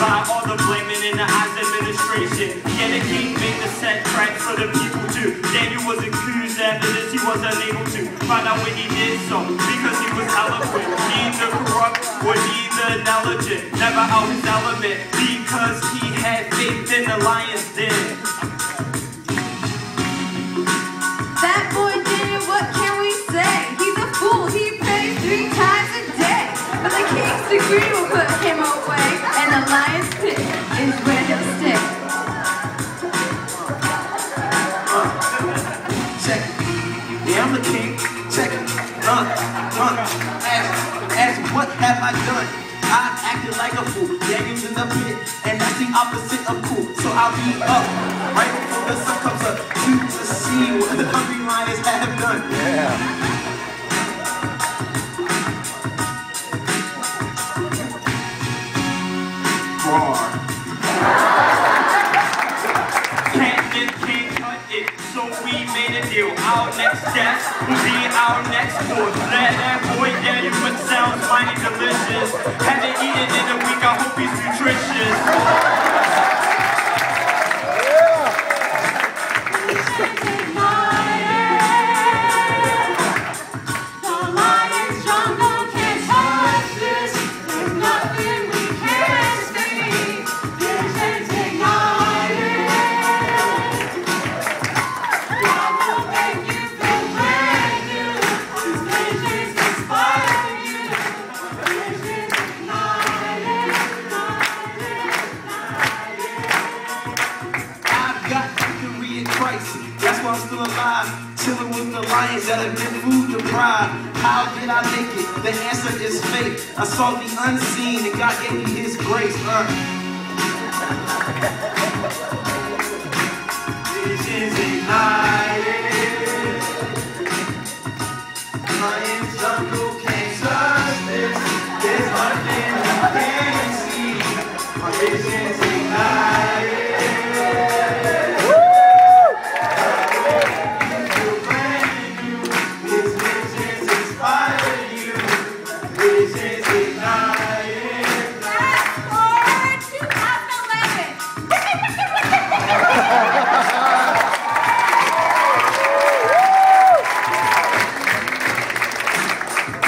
by all the blaming in the eyes administration. Yeah, the king made the satraps for the people too. Daniel was accused after this, he was unable to find out when he did so because he was eloquent. Neither corrupt or neither intelligent, never out his element because he Yeah, I'm the king. Check it. Uh, uh. Ask, ask, what have I done? I acted like a fool. Daniel's in the pit, and that's the opposite of cool. So I'll be up right before the sun comes up to, see what the hungry lions have done. Roar. Our next steps will be our next. Let that boy Daniel, what sounds mighty delicious. Christ. That's why I'm still alive. Chilling with the lions that have been food deprived. How did I make it? The answer is faith. I saw the unseen and God gave me his grace. Uh. Visions ignited.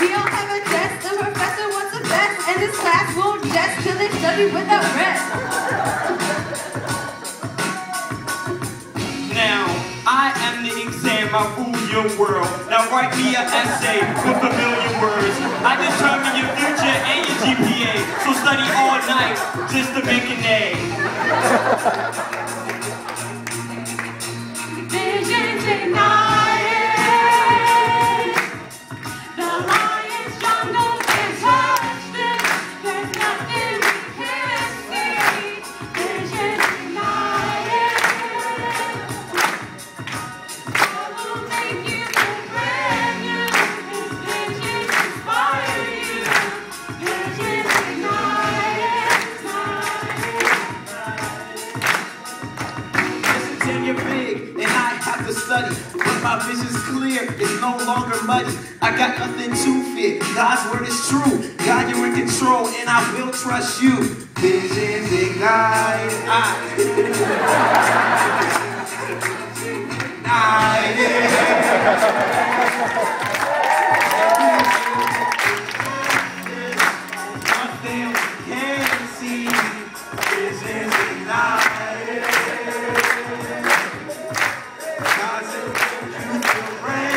We all have a test, the professor wants the best, and this class won't jest till they study without rest. Now, I am the exam, I rule your world. Now write me an essay with a million words. I determine your future and your GPA. So study all night just to make an A. study. When my vision's clear, it's no longer muddy. I got nothing to fear. God's word is true. God, you're in control, and I will trust you. Vision's ignited. I Rain.